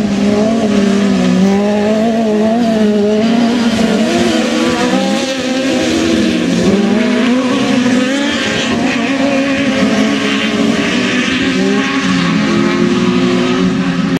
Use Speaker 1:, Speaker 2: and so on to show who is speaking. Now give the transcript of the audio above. Speaker 1: mình